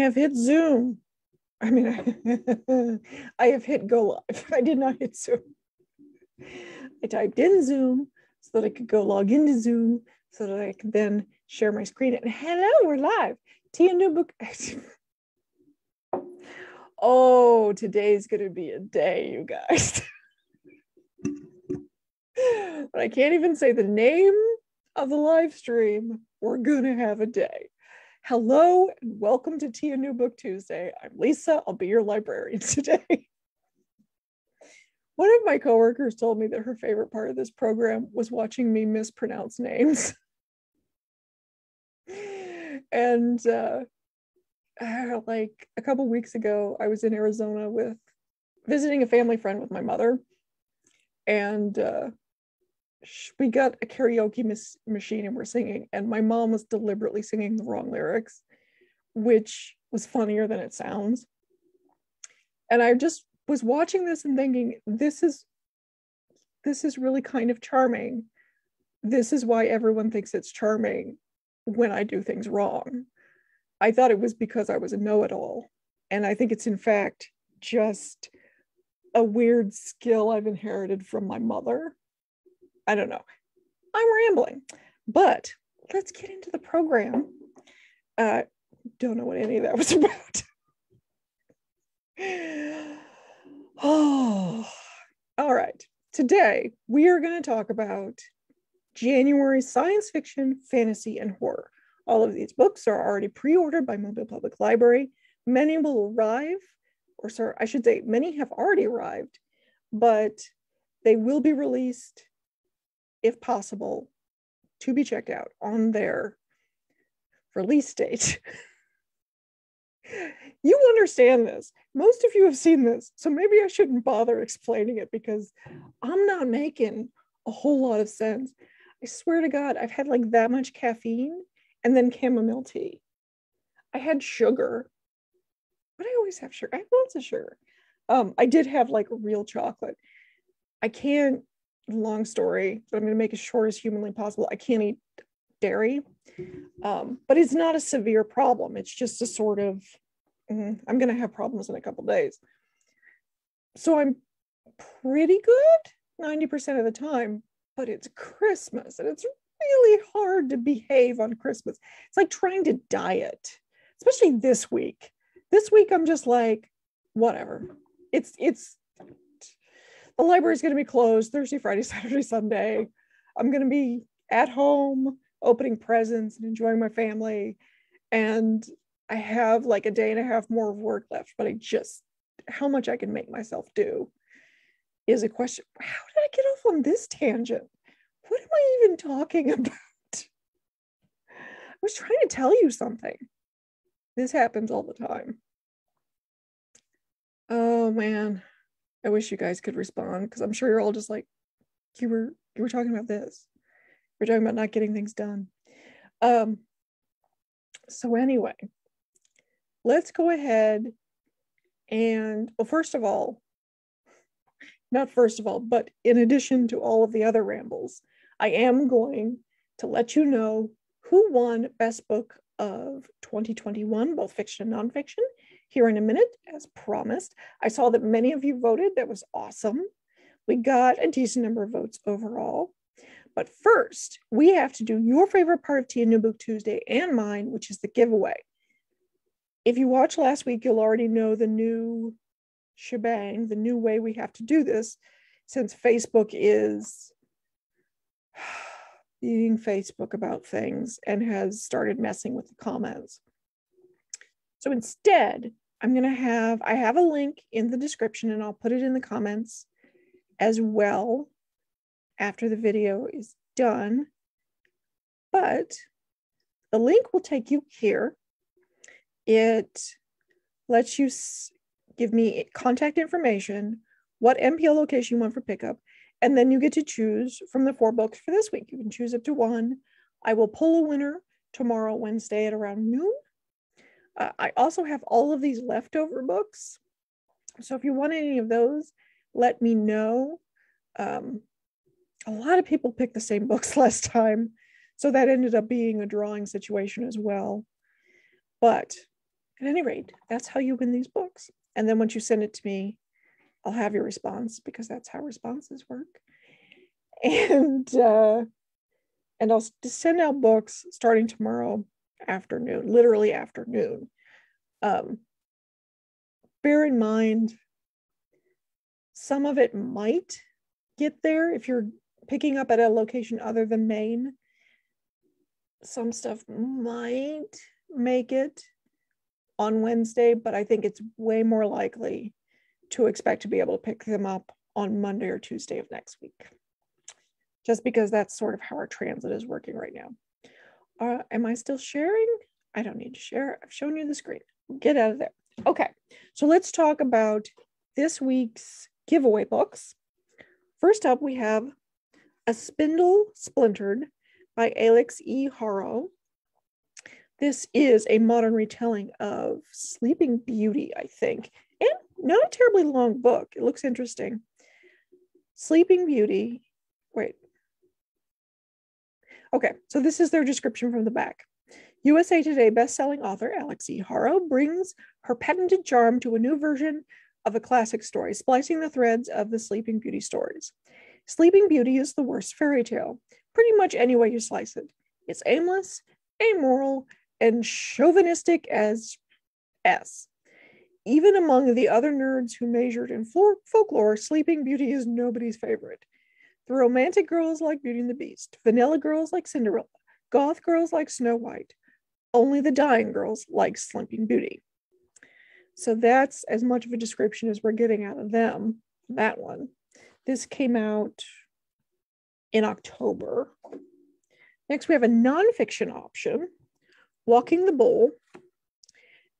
have hit Zoom. I mean, I have hit go live. I did not hit Zoom. I typed in Zoom so that I could go log into Zoom so that I could then share my screen. And hello, we're live. Tea and New Book. oh, today's going to be a day, you guys. but I can't even say the name of the live stream. We're going to have a day. Hello and welcome to Tea and New Book Tuesday. I'm Lisa. I'll be your librarian today. One of my coworkers told me that her favorite part of this program was watching me mispronounce names. and uh, uh, like a couple weeks ago, I was in Arizona with visiting a family friend with my mother, and uh, we got a karaoke mis- machine and we're singing and my mom was deliberately singing the wrong lyrics which was funnier than it sounds. And i just was watching this and thinking this is this is really kind of charming. This is why everyone thinks it's charming when i do things wrong. I thought it was because i was a know-it-all and i think it's in fact just a weird skill i've inherited from my mother I don't know. I'm rambling, but let's get into the program. Uh, don't know what any of that was about. oh, all right. Today we are going to talk about January science fiction, fantasy, and horror. All of these books are already pre ordered by Mobile Public Library. Many will arrive, or sorry, I should say, many have already arrived, but they will be released if possible, to be checked out on their release date. you understand this. Most of you have seen this, so maybe I shouldn't bother explaining it because I'm not making a whole lot of sense. I swear to God, I've had like that much caffeine and then chamomile tea. I had sugar, but I always have sugar. I have lots of sugar. Um, I did have like real chocolate. I can't long story, but I'm going to make it short as humanly possible. I can't eat dairy, um, but it's not a severe problem. It's just a sort of, mm, I'm going to have problems in a couple days. So I'm pretty good 90% of the time, but it's Christmas and it's really hard to behave on Christmas. It's like trying to diet, especially this week. This week, I'm just like, whatever. It's, it's, the library's going to be closed Thursday, Friday, Saturday, Sunday. I'm going to be at home opening presents and enjoying my family. And I have like a day and a half more of work left, but I just, how much I can make myself do is a question. How did I get off on this tangent? What am I even talking about? I was trying to tell you something. This happens all the time. Oh man. I wish you guys could respond because I'm sure you're all just like, you were you were talking about this. We're talking about not getting things done. Um, so anyway, let's go ahead and well, first of all, not first of all, but in addition to all of the other rambles, I am going to let you know who won Best Book of 2021, both fiction and nonfiction, here in a minute, as promised. I saw that many of you voted. That was awesome. We got a decent number of votes overall. But first, we have to do your favorite part of Tea and New Book Tuesday and mine, which is the giveaway. If you watched last week, you'll already know the new shebang, the new way we have to do this, since Facebook is being Facebook about things and has started messing with the comments. So instead, I'm going to have, I have a link in the description and I'll put it in the comments as well after the video is done. But the link will take you here. It lets you give me contact information, what MPL location you want for pickup, and then you get to choose from the four books for this week. You can choose up to one. I will pull a winner tomorrow, Wednesday at around noon. Uh, I also have all of these leftover books. So if you want any of those, let me know. Um, a lot of people picked the same books last time. So that ended up being a drawing situation as well. But at any rate, that's how you win these books. And then once you send it to me, I'll have your response because that's how responses work. And uh, and I'll send out books starting tomorrow afternoon, literally afternoon. Um, bear in mind, some of it might get there if you're picking up at a location other than Main. Some stuff might make it on Wednesday, but I think it's way more likely to expect to be able to pick them up on Monday or Tuesday of next week. Just because that's sort of how our transit is working right now. Uh, am I still sharing? I don't need to share. I've shown you the screen. Get out of there. Okay, so let's talk about this week's giveaway books. First up, we have A Spindle Splintered by Alex E. Haro. This is a modern retelling of Sleeping Beauty, I think, and not a terribly long book. It looks interesting. Sleeping Beauty. Wait. Okay, so this is their description from the back. USA Today bestselling author Alex E. Haro brings her patented charm to a new version of a classic story, splicing the threads of the Sleeping Beauty stories. Sleeping Beauty is the worst fairy tale, pretty much any way you slice it. It's aimless, amoral, and chauvinistic as S. Even among the other nerds who measured in folklore, Sleeping Beauty is nobody's favorite. The romantic girls like Beauty and the Beast, vanilla girls like Cinderella, goth girls like Snow White. Only the dying girls like Sleeping Beauty. So that's as much of a description as we're getting out of them. That one. This came out in October. Next, we have a nonfiction option Walking the Bowl,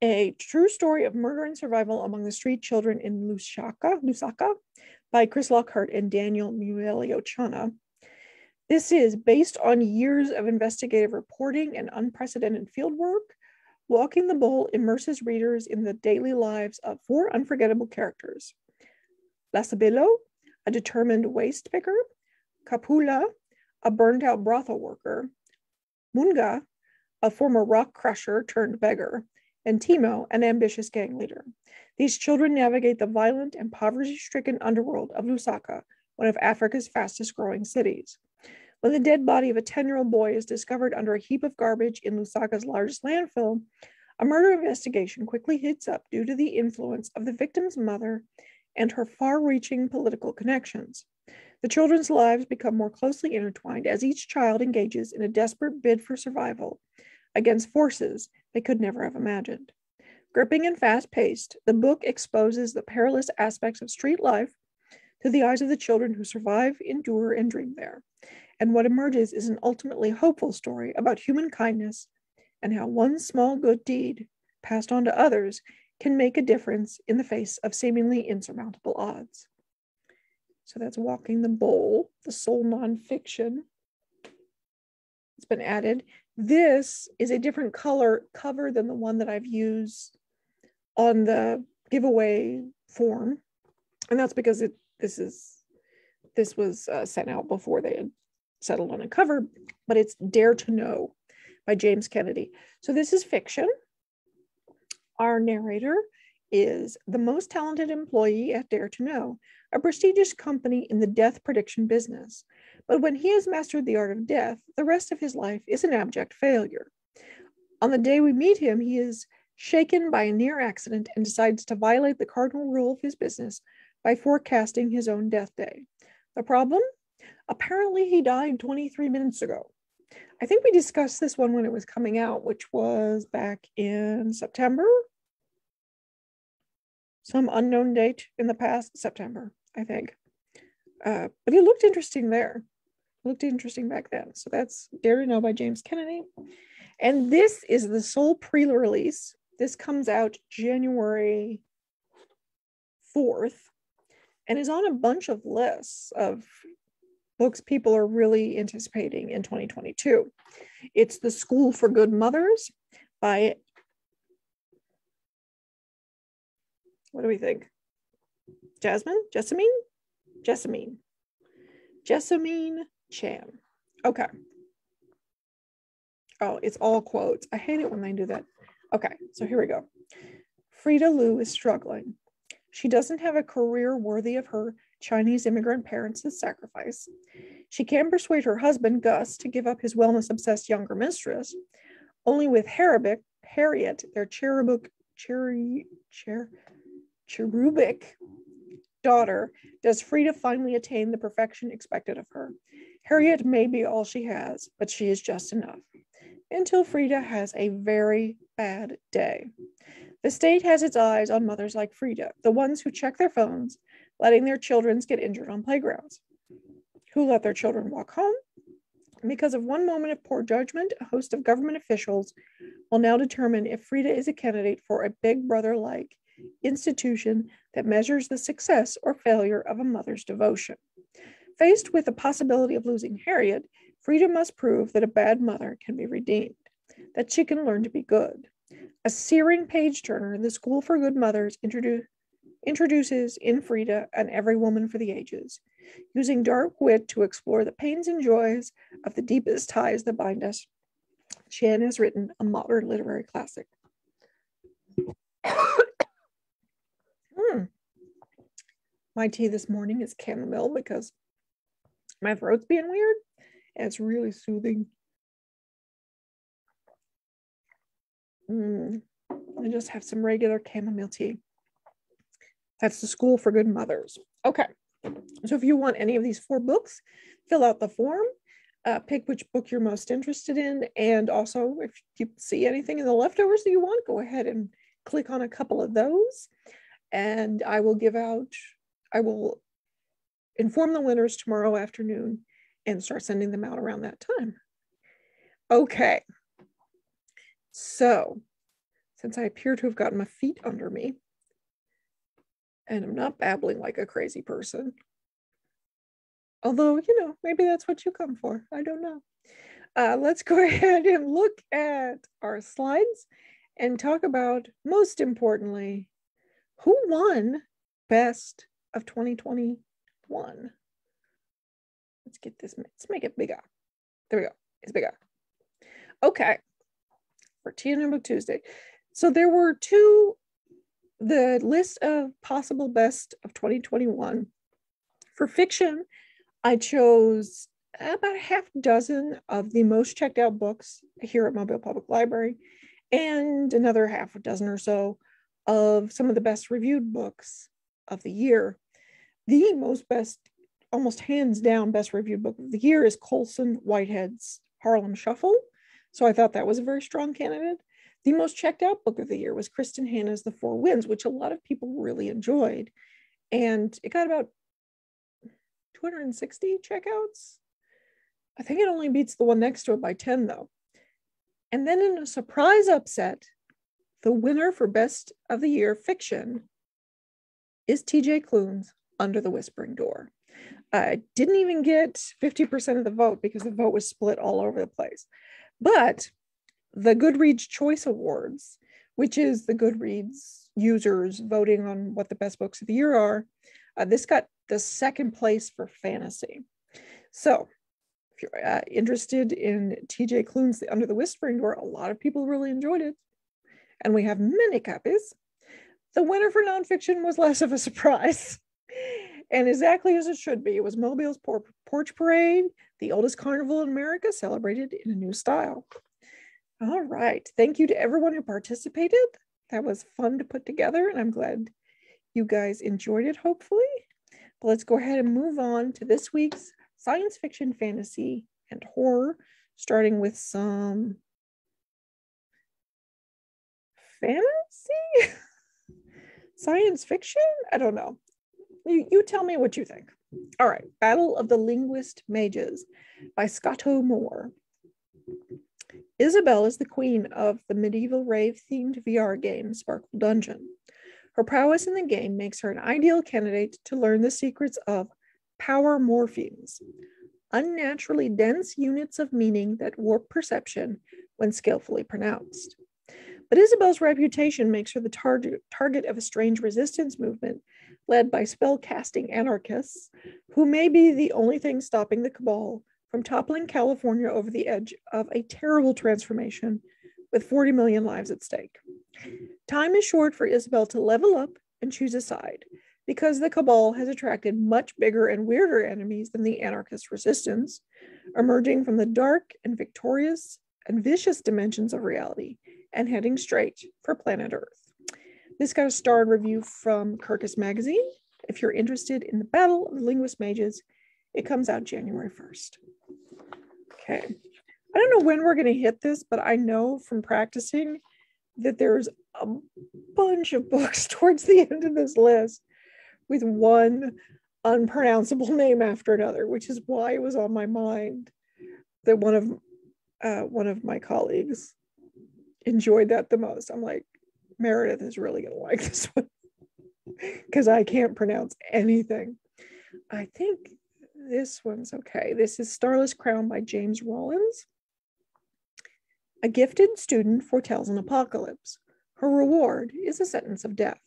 a true story of murder and survival among the street children in Lusaka, Lusaka by Chris Lockhart and Daniel Mulilo Chama. This is based on years of investigative reporting and unprecedented fieldwork. Walking the Bowl immerses readers in the daily lives of four unforgettable characters. Lusabilo, a determined waste picker, Kapula, a burned out brothel worker, Munga, a former rock crusher turned beggar, and Timo, an ambitious gang leader. These children navigate the violent and poverty stricken underworld of Lusaka, one of Africa's fastest growing cities. When the dead body of a 10 year old boy is discovered under a heap of garbage in Lusaka's largest landfill, a murder investigation quickly heats up due to the influence of the victim's mother and her far reaching political connections. The children's lives become more closely intertwined as each child engages in a desperate bid for survival against forces they could never have imagined. Gripping and fast paced, the book exposes the perilous aspects of street life through the eyes of the children who survive, endure, and dream there. And what emerges is an ultimately hopeful story about human kindness and how one small good deed passed on to others can make a difference in the face of seemingly insurmountable odds. So that's Walking the Bowl, the sole nonfiction. It's been added. This is a different color cover than the one that I've used on the giveaway form. And that's because it this is this was uh, sent out before they had settled on a cover, but it's Dare to Know by James Kennedy. So this is fiction. Our narrator is the most talented employee at Dare to Know, a prestigious company in the death prediction business. But when he has mastered the art of death, the rest of his life is an abject failure. On the day we meet him, he is shaken by a near accident and decides to violate the cardinal rule of his business by forecasting his own death day. The problem? Apparently, he died 23 minutes ago. I think we discussed this one when it was coming out, which was back in September. Some unknown date in the past, September, I think. Uh, but it looked interesting there looked interesting back then. So that's Dare to Know by James Kennedy. And this is the sole pre release. This comes out January 4th and is on a bunch of lists of books people are really anticipating in 2022. It's The School for Good Mothers by, what do we think? Jasmine? Jessamine? Jessamine. Jessamine Chan. Okay. Oh, it's all quotes. I hate it when they do that. Okay, so here we go. Frida Liu is struggling. She doesn't have a career worthy of her Chinese immigrant parents' sacrifice. She can persuade her husband, Gus, to give up his wellness obsessed younger mistress. Only with Harriet, Harriet their cherubic, cherry, cher, cherubic daughter, does Frida finally attain the perfection expected of her. Harriet may be all she has, but she is just enough. Until Frida has a very bad day. The state has its eyes on mothers like Frida, the ones who check their phones, letting their children get injured on playgrounds, who let their children walk home. Because of one moment of poor judgment, a host of government officials will now determine if Frida is a candidate for a big brother like institution that measures the success or failure of a mother's devotion. Faced with the possibility of losing Harriet, Frida must prove that a bad mother can be redeemed, that she can learn to be good. A searing page turner, in The School for Good Mothers introdu- introduces in Frida and Every Woman for the Ages, using dark wit to explore the pains and joys of the deepest ties that bind us. Chan has written a modern literary classic. hmm. My tea this morning is chamomile because my throat's being weird and it's really soothing. Mm. I just have some regular chamomile tea. That's the School for Good Mothers. Okay, so if you want any of these four books, fill out the form, uh, pick which book you're most interested in, and also if you see anything in the leftovers that you want, go ahead and click on a couple of those, and I will give out, I will inform the winners tomorrow afternoon and start sending them out around that time. Okay, so since I appear to have gotten my feet under me, and I'm not babbling like a crazy person. Although, you know, maybe that's what you come for. I don't know. Uh, let's go ahead and look at our slides and talk about, most importantly, who won Best of 2021. Let's get this, let's make it bigger. There we go. It's bigger. Okay. For TNM Book Tuesday. So there were two the list of possible best of 2021 for fiction i chose about a half dozen of the most checked out books here at mobile public library and another half a dozen or so of some of the best reviewed books of the year the most best almost hands down best reviewed book of the year is colson whitehead's harlem shuffle so i thought that was a very strong candidate the most checked out book of the year was Kristin Hannah's The Four Winds, which a lot of people really enjoyed. And it got about 260 checkouts. I think it only beats the one next to it by 10, though. And then in a surprise upset, the winner for Best of the Year fiction is TJ Klune's Under the Whispering Door. I didn't even get 50% of the vote because the vote was split all over the place. But the Goodreads Choice Awards, which is the Goodreads users voting on what the best books of the year are. Uh, this got the second place for fantasy. So, if you're uh, interested in TJ Klune's The Under the Whispering Door, a lot of people really enjoyed it, and we have many copies. The winner for nonfiction was less of a surprise. And exactly as it should be, it was Mobile's Porch Parade, the oldest carnival in America, celebrated in a new style. All right. Thank you to everyone who participated. That was fun to put together, and I'm glad you guys enjoyed it, hopefully. But let's go ahead and move on to this week's science fiction, fantasy, and horror, starting with some fantasy? science fiction? I don't know. You, you tell me what you think. All right. Battle of the Linguist Mages by Scotto Moore. Isabelle is the queen of the medieval rave themed VR game Sparkle Dungeon. Her prowess in the game makes her an ideal candidate to learn the secrets of power morphemes, unnaturally dense units of meaning that warp perception when skillfully pronounced. But Isabelle's reputation makes her the target, target of a strange resistance movement led by spell-casting anarchists, who may be the only thing stopping the cabal from toppling California over the edge of a terrible transformation with 40 million lives at stake. Time is short for Isabel to level up and choose a side because the Cabal has attracted much bigger and weirder enemies than the anarchist resistance, emerging from the dark and victorious and vicious dimensions of reality and heading straight for planet Earth. This got a starred review from Kirkus Magazine. If you're interested in the Battle of the Linguist Mages, it comes out January 1st. Okay. I don't know when we're going to hit this, but I know from practicing that there's a bunch of books towards the end of this list with one unpronounceable name after another, which is why it was on my mind that one of uh, one of my colleagues enjoyed that the most. I'm like, Meredith is really gonna like this one because I can't pronounce anything. I think this one's okay. This is Starless Crown by James Rollins. A gifted student foretells an apocalypse. Her reward is a sentence of death.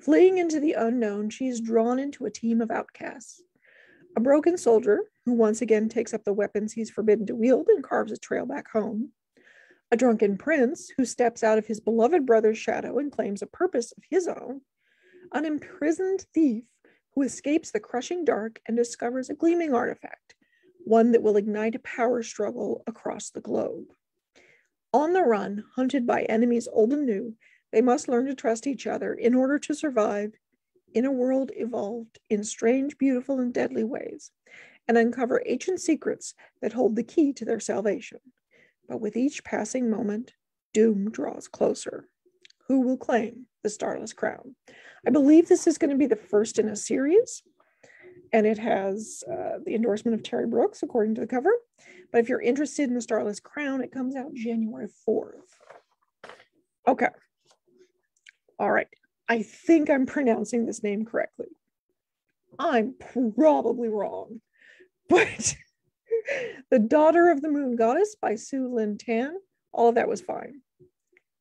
Fleeing into the unknown, she is drawn into a team of outcasts. A broken soldier, who once again takes up the weapons he's forbidden to wield and carves a trail back home. A drunken prince, who steps out of his beloved brother's shadow and claims a purpose of his own. An imprisoned thief, who escapes the crushing dark and discovers a gleaming artifact, one that will ignite a power struggle across the globe. On the run, hunted by enemies old and new, they must learn to trust each other in order to survive in a world evolved in strange, beautiful, and deadly ways, and uncover ancient secrets that hold the key to their salvation. But with each passing moment, doom draws closer. Who will claim the Starless Crown? I believe this is going to be the first in a series, and it has uh, the endorsement of Terry Brooks, according to the cover. But if you're interested in the Starless Crown, it comes out January 4th. Okay. All right. I think I'm pronouncing this name correctly. I'm probably wrong, but The Daughter of the Moon Goddess by Sue Lynn Tan, all of that was fine.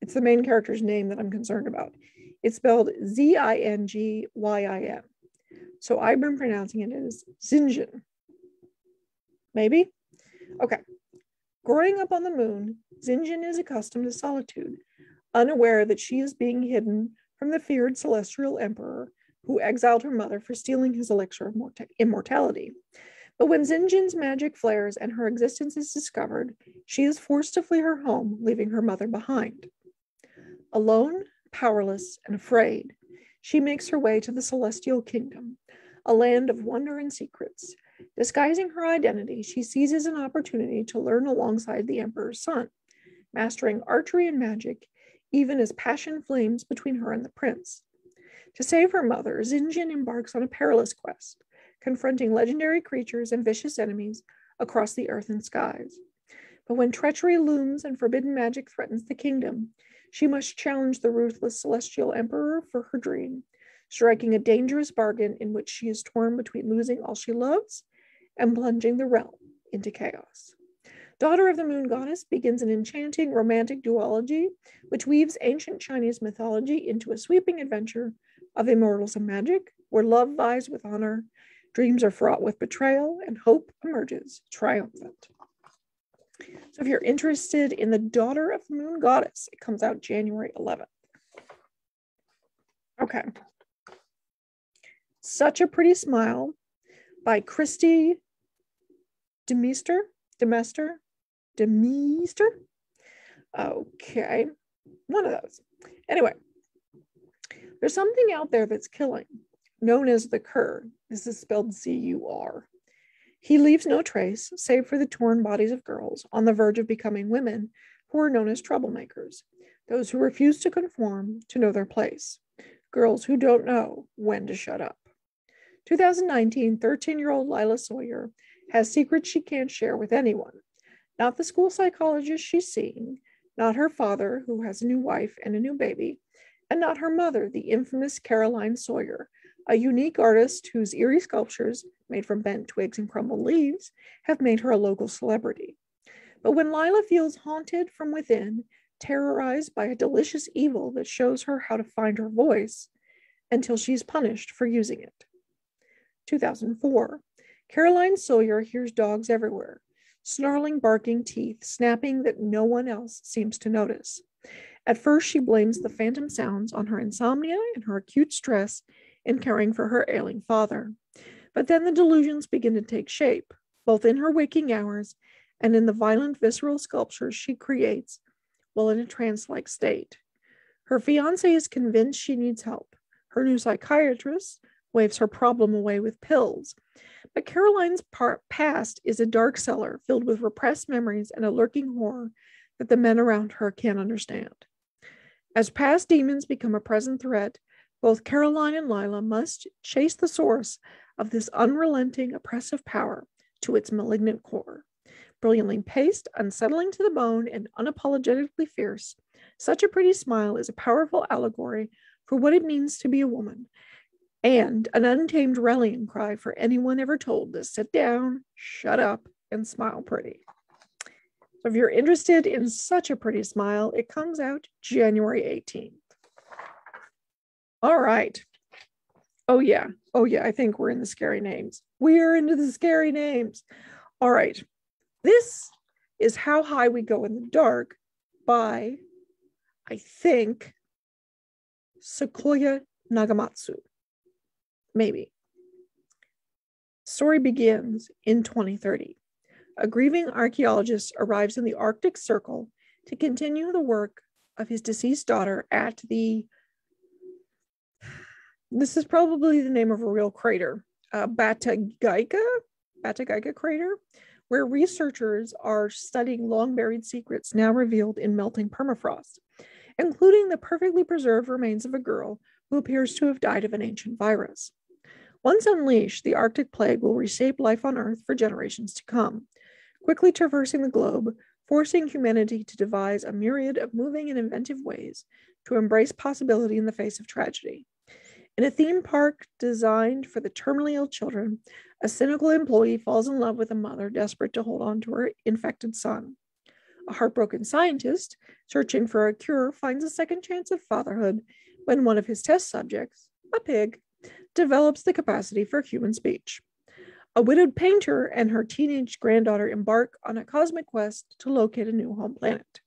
It's the main character's name that I'm concerned about. It's spelled Z I N G Y I N. So I've been pronouncing it as Xinjin. Maybe? Okay. Growing up on the moon, Xinjin is accustomed to solitude unaware that she is being hidden from the feared celestial emperor who exiled her mother for stealing his elixir of immortality. But when Xinjin's magic flares and her existence is discovered, she is forced to flee her home, leaving her mother behind. Alone, powerless, and afraid, she makes her way to the celestial kingdom, a land of wonder and secrets. Disguising her identity, she seizes an opportunity to learn alongside the emperor's son, mastering archery and magic even as passion flames between her and the prince. To save her mother, Xinjin embarks on a perilous quest, confronting legendary creatures and vicious enemies across the earth and skies. But when treachery looms and forbidden magic threatens the kingdom, she must challenge the ruthless celestial emperor for her dream, striking a dangerous bargain in which she is torn between losing all she loves and plunging the realm into chaos. Daughter of the Moon Goddess begins an enchanting romantic duology which weaves ancient Chinese mythology into a sweeping adventure of immortals and magic, where love vies with honor, dreams are fraught with betrayal, and hope emerges triumphant. So if you're interested in The Daughter of the Moon Goddess, it comes out January 11th. Okay. Such a Pretty Smile by Kristi Demeister. Demester. Demeester. Okay, one of those. Anyway, there's something out there that's killing, known as the Zur. This is spelled Z U R. He leaves no trace, save for the torn bodies of girls on the verge of becoming women who are known as troublemakers, those who refuse to conform to know their place, girls who don't know when to shut up. 2019 13 year old Lila Sawyer has secrets she can't share with anyone not the school psychologist she's seeing, not her father, who has a new wife and a new baby, and not her mother, the infamous Caroline Sawyer, a unique artist whose eerie sculptures, made from bent twigs and crumbled leaves, have made her a local celebrity. But when Lila feels haunted from within, terrorized by a delicious evil that shows her how to find her voice until she's punished for using it. 2004. Caroline Sawyer hears dogs everywhere, snarling, barking teeth, snapping that no one else seems to notice. At first, she blames the phantom sounds on her insomnia and her acute stress in caring for her ailing father. But then the delusions begin to take shape, both in her waking hours and in the violent visceral sculptures she creates while in a trance like state. Her fiance is convinced she needs help. Her new psychiatrist waves her problem away with pills. But Caroline's past is a dark cellar filled with repressed memories and a lurking horror that the men around her can't understand. As past demons become a present threat, both Caroline and Lila must chase the source of this unrelenting oppressive power to its malignant core. Brilliantly paced, unsettling to the bone, and unapologetically fierce, such a pretty smile is a powerful allegory for what it means to be a woman, and an untamed rallying cry for anyone ever told to sit down, shut up, and smile pretty. So if you're interested in such a pretty smile, it comes out January 18th. All right. Oh, yeah. Oh, yeah. I think we're in the scary names. We're into the scary names. All right. This is How High We Go in the Dark by, I think, Sequoia Nagamatsu. Maybe. Story begins in 2030. A grieving archaeologist arrives in the Arctic Circle to continue the work of his deceased daughter at the this is probably the name of a real crater, uh, Batagaika, Batagaika crater, where researchers are studying long buried secrets now revealed in melting permafrost, including the perfectly preserved remains of a girl who appears to have died of an ancient virus. Once unleashed, the Arctic plague will reshape life on Earth for generations to come, quickly traversing the globe, forcing humanity to devise a myriad of moving and inventive ways to embrace possibility in the face of tragedy. In a theme park designed for the terminally ill children, a cynical employee falls in love with a mother desperate to hold on to her infected son. A heartbroken scientist, searching for a cure, finds a second chance at fatherhood when one of his test subjects, a pig, develops the capacity for human speech. A widowed painter and her teenage granddaughter embark on a cosmic quest to locate a new home planet.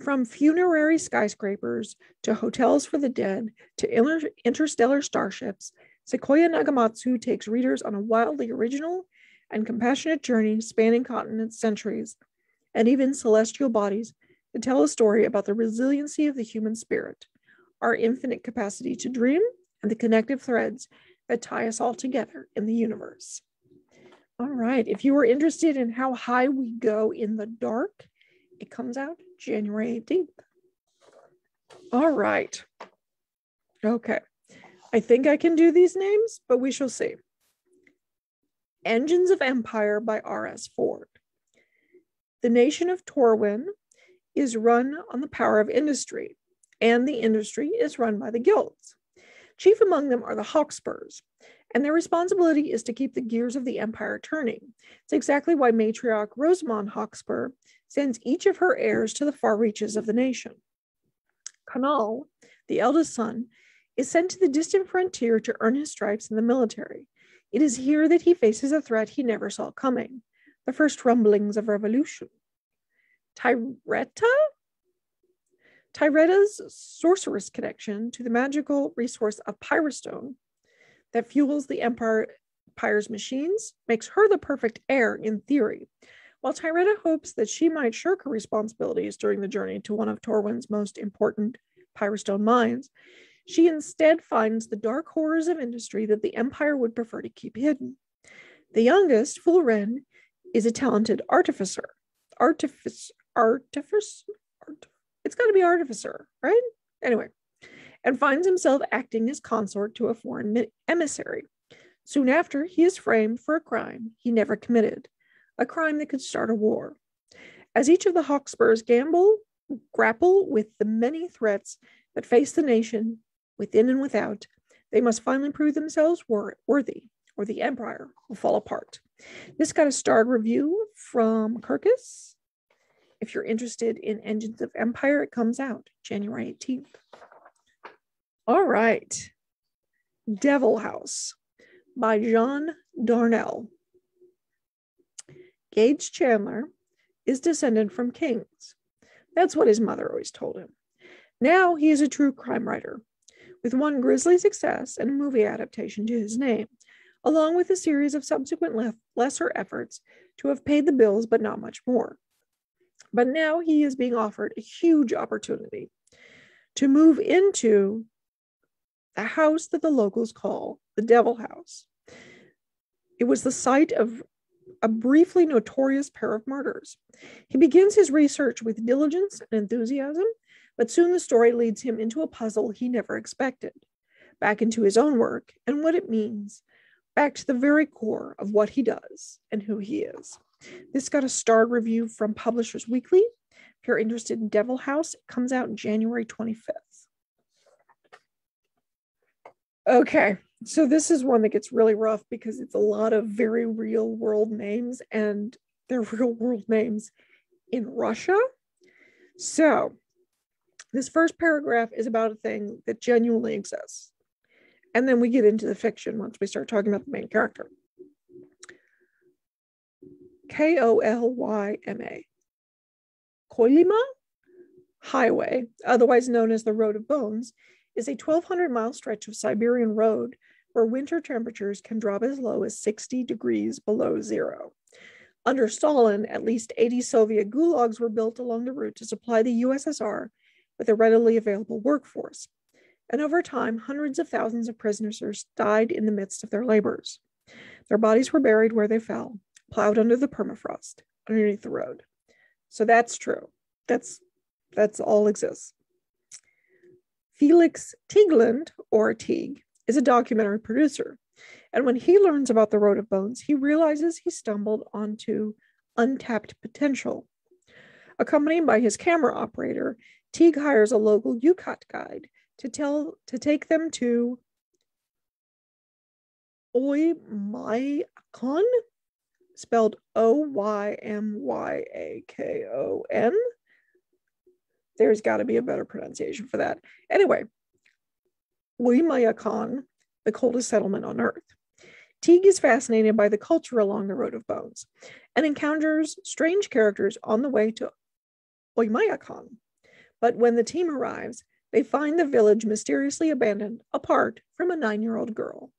From funerary skyscrapers to hotels for the dead to inter- interstellar starships, Sequoia Nagamatsu takes readers on a wildly original and compassionate journey spanning continents, centuries, and even celestial bodies to tell a story about the resiliency of the human spirit, our infinite capacity to dream, and the connective threads that tie us all together in the universe. All right, if you are interested in how high we go in the dark, it comes out January 18th. All right. Okay. I think I can do these names, but we shall see. Engines of Empire by R.S. Ford. The nation of Torwyn is run on the power of industry, and the industry is run by the guilds. Chief among them are the Hawkspurs, and their responsibility is to keep the gears of the empire turning. It's exactly why matriarch Rosomon Hawkspur sends each of her heirs to the far reaches of the nation. Conall, the eldest son, is sent to the distant frontier to earn his stripes in the military. It is here that he faces a threat he never saw coming the first rumblings of revolution. Tyreta? Tyreta's sorceress connection to the magical resource of pyrostone that fuels the Empire's machines makes her the perfect heir in theory, while Tyreta hopes that she might shirk her responsibilities during the journey to one of Torwyn's most important Pyrostone mines, she instead finds the dark horrors of industry that the Empire would prefer to keep hidden. The youngest, Fulren, is a talented artificer. Artifice, artifice, art, it's got to be artificer, right? Anyway, and finds himself acting as consort to a foreign emissary. Soon after, he is framed for a crime he never committed a crime that could start a war. As each of the Hawkspurs gamble, grapple with the many threats that face the nation within and without, they must finally prove themselves wor- worthy, or the empire will fall apart. This got a starred review from Kirkus. If you're interested in Engines of Empire, it comes out January 18th. All right. Devil House by John Darnielle. Gage Chandler is descended from kings. That's what his mother always told him. Now he is a true crime writer, with one grisly success and a movie adaptation to his name, along with a series of subsequent le- lesser efforts to have paid the bills, but not much more. But now he is being offered a huge opportunity to move into the house that the locals call the Devil House. It was the site of a briefly notorious pair of murders. He begins his research with diligence and enthusiasm, but soon the story leads him into a puzzle he never expected, back into his own work and what it means, back to the very core of what he does and who he is. This got a starred review from Publishers Weekly. If you're interested in Devil House, it comes out January 25th. Okay, so this is one that gets really rough because it's a lot of very real world names and they're real world names in Russia. So this first paragraph is about a thing that genuinely exists. And then we get into the fiction once we start talking about the main character. K O L Y M A. Kolyma Highway, otherwise known as the Road of Bones, is a 1,200 mile stretch of Siberian road where winter temperatures can drop as low as 60 degrees below zero. Under Stalin, at least 80 Soviet gulags were built along the route to supply the USSR with a readily available workforce. And over time, hundreds of thousands of prisoners died in the midst of their labors. Their bodies were buried where they fell, plowed under the permafrost, underneath the road. So that's true. That's that's all exists. Felix Teigland, or Teague, is a documentary producer. And when he learns about the Road of Bones, he realizes he stumbled onto untapped potential. Accompanied by his camera operator, Teague hires a local Yakut guide to tell to take them to Oymyakon, spelled O Y M Y A K O N. There's got to be a better pronunciation for that. Anyway, Oymyakon, the coldest settlement on Earth. Teague is fascinated by the culture along the Road of Bones and encounters strange characters on the way to Oymyakon. But when the team arrives, they find the village mysteriously abandoned, apart from a nine year old girl.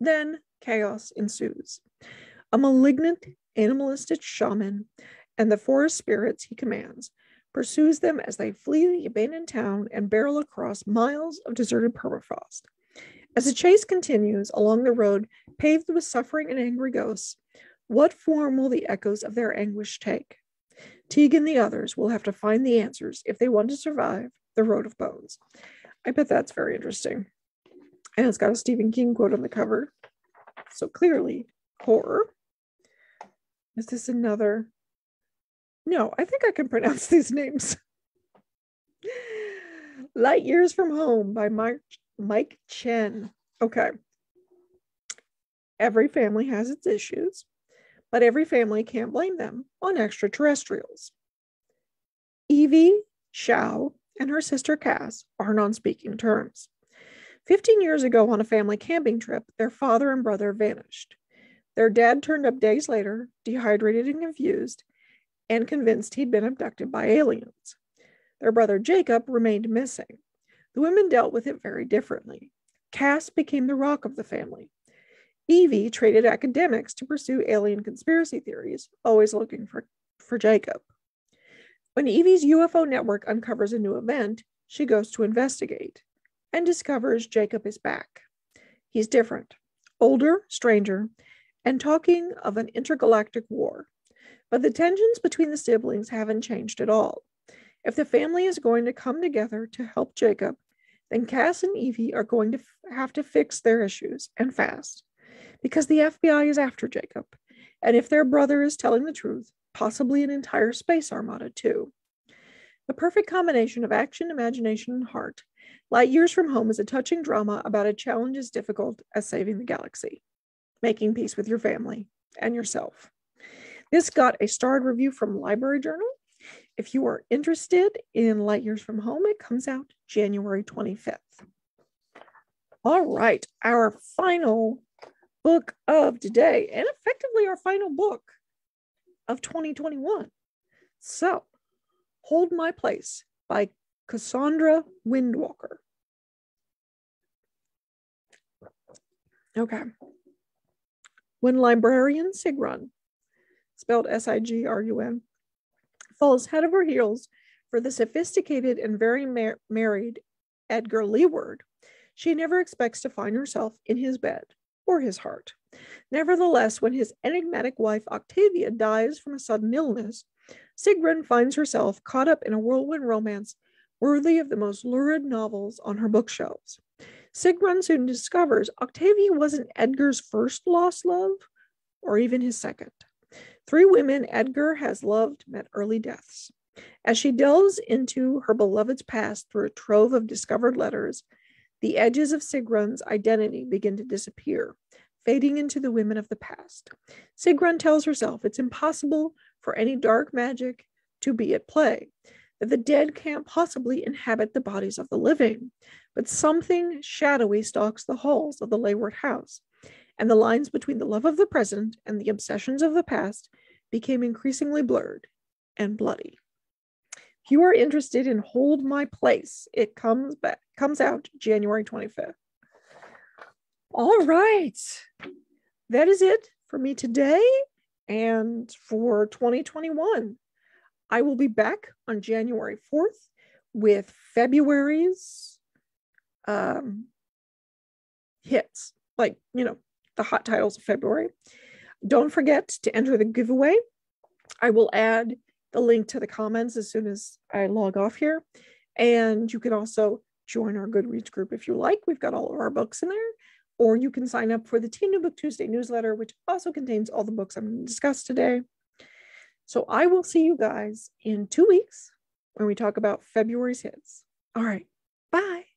Then chaos ensues. A malignant, animalistic shaman and the forest spirits he commands pursues them as they flee the abandoned town and barrel across miles of deserted permafrost. As the chase continues along the road paved with suffering and angry ghosts, what form will the echoes of their anguish take? Teague and the others will have to find the answers if they want to survive the Road of Bones. I bet that's very interesting. And it's got a Stephen King quote on the cover. So clearly, horror. Is this another no, I think I can pronounce these names. Light Years from Home by Mike, Mike Chen. Okay. Every family has its issues, but every family can't blame them on extraterrestrials. Evie, Shao, and her sister Kass aren't on speaking terms. 15 years ago, on a family camping trip, their father and brother vanished. Their dad turned up days later, dehydrated and confused, and convinced he'd been abducted by aliens. Their brother Jacob remained missing. The women dealt with it very differently. Kass became the rock of the family. Evie traded academics to pursue alien conspiracy theories, always looking for, for Jacob. When Evie's UFO network uncovers a new event, she goes to investigate and discovers Jacob is back. He's different, older, stranger, and talking of an intergalactic war. But the tensions between the siblings haven't changed at all. If the family is going to come together to help Jacob, then Kass and Evie are going to f- have to fix their issues and fast. Because the FBI is after Jacob. And if their brother is telling the truth, possibly an entire space armada too. The perfect combination of action, imagination, and heart. Light Years from Home is a touching drama about a challenge as difficult as saving the galaxy, making peace with your family and yourself. This got a starred review from Library Journal. If you are interested in Light Years from Home, it comes out January 25th. All right, our final book of today, and effectively our final book of 2021. So, Hold My Place by Cassondra Windwalker. Okay. When librarian Sigrun, spelled S I G R U N, falls head over heels for the sophisticated and very mar- married Edgar Leeward, she never expects to find herself in his bed or his heart. Nevertheless, when his enigmatic wife Octavia dies from a sudden illness, Sigrun finds herself caught up in a whirlwind romance worthy of the most lurid novels on her bookshelves. Sigrun soon discovers Octavia wasn't Edgar's first lost love, or even his second. Three women Edgar has loved met early deaths. As she delves into her beloved's past through a trove of discovered letters, the edges of Sigrun's identity begin to disappear, fading into the women of the past. Sigrun tells herself it's impossible for any dark magic to be at play, that the dead can't possibly inhabit the bodies of the living, but something shadowy stalks the halls of the Leeward house, and the lines between the love of the present and the obsessions of the past became increasingly blurred and bloody. If you are interested in Hold My Place, it comes back comes out January 25th. All right. That is it for me today and for 2021. I will be back on January 4th with February's um, hits, like, you know, the hot titles of February. Don't forget to enter the giveaway. I will add the link to the comments as soon as I log off here. And you can also join our Goodreads group if you like. We've got all of our books in there. Or you can sign up for the Tea and New Book Tuesday newsletter, which also contains all the books I'm going to discuss today. So I will see you guys in two weeks when we talk about February's hits. All right. Bye.